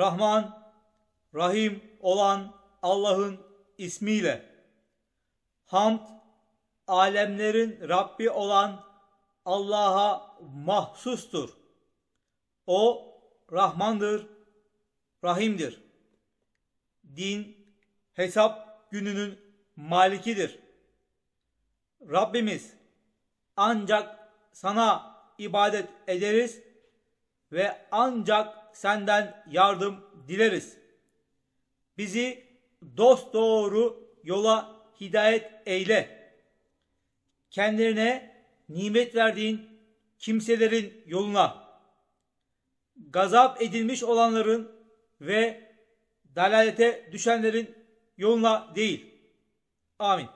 Rahman, Rahim olan Allah'ın ismiyle. Hamd, alemlerin Rabbi olan Allah'a mahsustur. O Rahmandır, Rahim'dir. Din, hesap gününün malikidir. Rabbimiz ancak sana ibadet ederiz ve ancak senden yardım dileriz. Bizi dost doğru yola hidayet eyle. Kendilerine nimet verdiğin kimselerin yoluna, gazap edilmiş olanların ve dalalete düşenlerin yoluna değil. Amin.